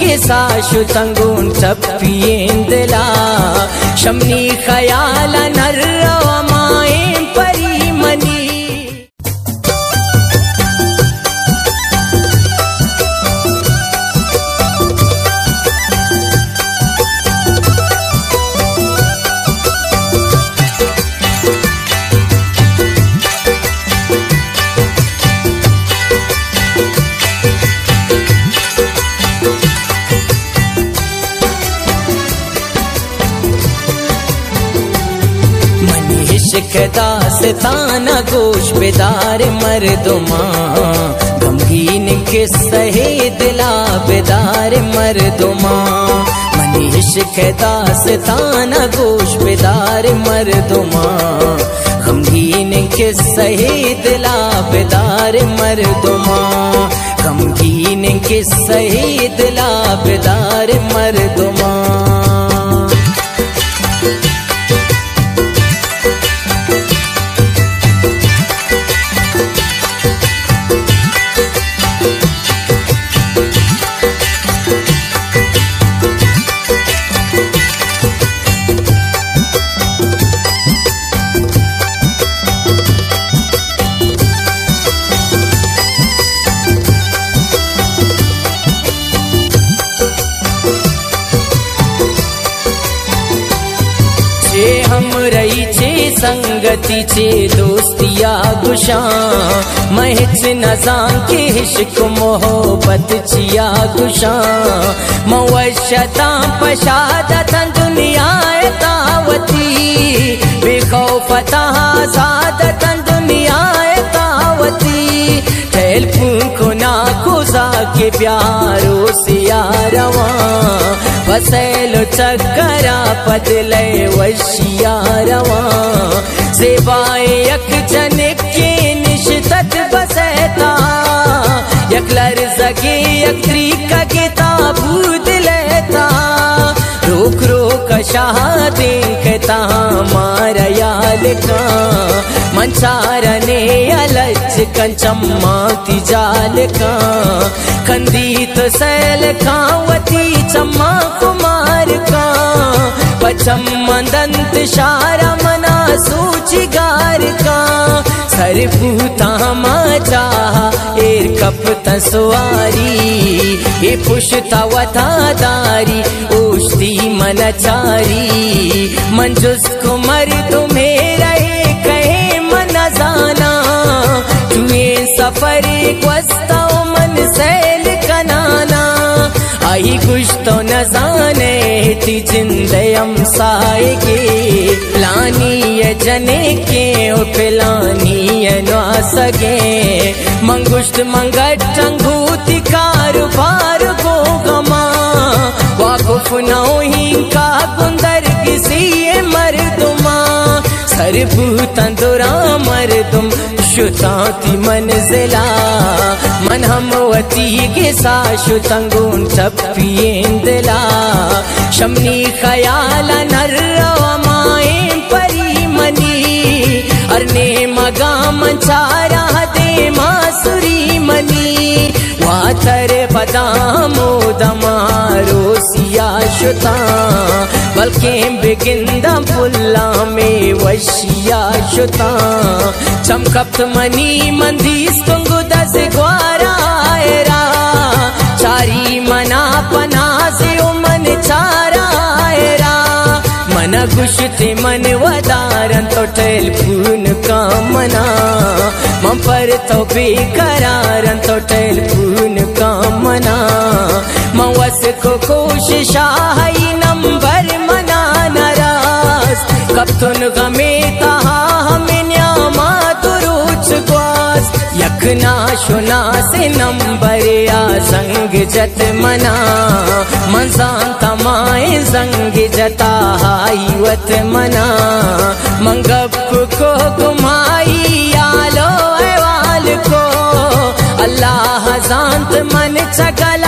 के साशु तंगून तप्पियेंदला शमनी खयाल नर्रव माए परी मनीष दास्ताना गोश बेदार मर्दुमा गमगीन के सहे दिला बेदार मर्दुमा मनीष के दास्ताना गोश बेदार मर्दुमा गमगीन के सहे दिला बेदार मर्दुमा गमगीन के सहे दिला बेदार मर्दुमा संगति चे दोस्तिया गुशा। महच नजा के इश्क मोहब्बत चिया गुशा। मवशता पशादत दुनिया तावती। बेखौफता सादत खुजा के प्यारो सियारवा बसैलो चक्करा पदले वशिया रवा सेवाए यक जन के निश्चित बसैता यकलर सके यक्री का शाह देखता मारा याल का मंचारने अलच कंचम्मा तिजाल का कंदीत सैल खावती चम्मा कुमार का दंत शारा मना सूची गार का। सरभूता माचा एर कप तसवारी। ए पुष्ता वतादारी ओष्टी मनचारी। मंजुस कुमर, तुम्हें रहे, कहे मन जाना। तुए सफ़र क्वस्ता मन सैल कनाना आई कुछ तो न ती जिंदयम साए के। लानी ये जने के ओ पिलानी ना सके मंगुष्ट मंगट टंगूति कारोबार को गमा। वाकुफ नौ ही का कुंदर किसी मर मर्दुमा। सरभूतन दुरा मर्दुम शुताति मंजिला मन हमवती के साशु तंगून तप्पियेंदला शमनी खयाल नर्रव माए परी मनी अरने मगा मंचारा दे मासुरी मनी। वातर पदामो दमारो सिया शुता बल्कि बिगिंदा पुल्ला में वशिया शुता चमकप्त मनी मंदीस तुंगु दस ग्वारायरा चारी मना पना से मन चारायरा मन गुशते मन वदारन तो टेलीफोन का मना। मम पर तो बेकरारन तो टेलीफोन का मना। मवस को कोशिश आई तुन गमे तहा हमें न्यामा तुरुच ग्वास यखना शुना से नंबर या संग जत मना। मंजान तमाए संग जता हाईवत मना। मंगप को घुमाई आलो अहवाल को। अल्लाह जानत मन चकला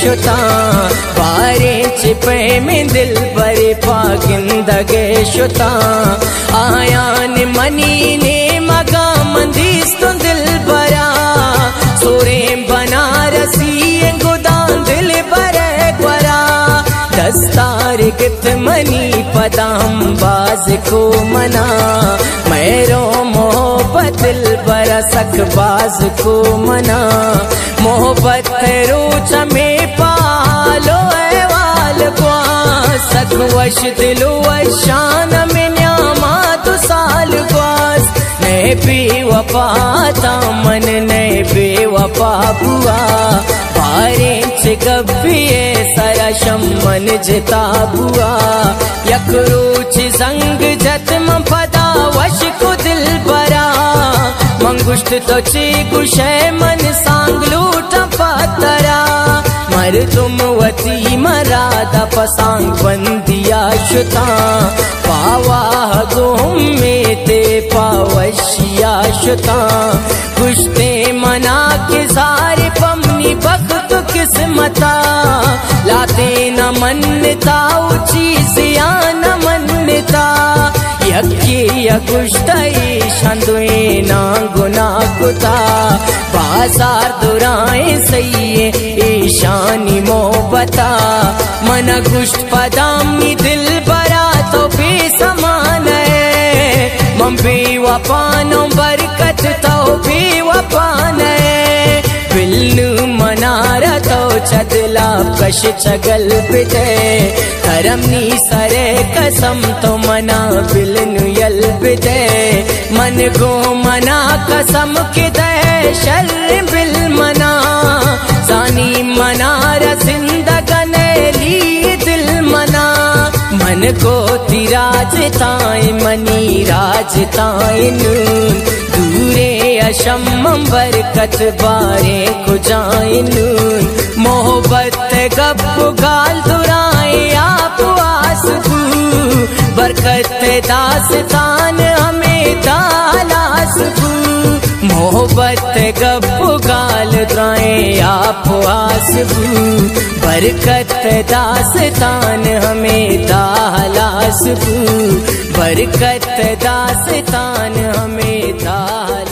शुता बारे चिपे में दिल बरे पागिंदगे शुता आयान मनी ने मगा मंदिस दस्तार कित मनी पदाम बाज को मना। मैरो मोहब्बत दिल बरसक बाज को मना। मोहब्बत रोच में पालो वाल सक वश दिलो शान में न्यामा तो साल ग्वास नए बेवफा मन नए बेवफा बुआ। बारे च गब्बिए सरा शमन जिता बुआ। यकरोच संग जतम पदा वश को दिल बरा। मंगुष्ट तो चे गुशे मन सांग लूट पतरा। मर तुम वती मरादा पसांग बंदिया शुता। पावा गुम में ते पावशिया शुता। कुश्ते मना के सारे पमनी बख्त किस्मता न मन्निता। यज्ञेय कुष्टै शन्द्वे नाङ्गुनाकृता भासा दुराय सै ईशा निन कुष्पदा चदला कश चगल पिटे करमनी सरे कसम तो मना बिलनु यल पिटे मन गो मना कसम के दे शर बिल मना। सानी मनारा जिंदगन दिल मना। मन को तिराज ताए, मनी राज ताए नून दूरे अशम बरकत बारे को जाए बरकत दास्तान हमें दालासबू मोहब्बत गप गाल गाए आप आसबू बरकत दासतान हमें दालासबू बरकत दासतान हमें दाल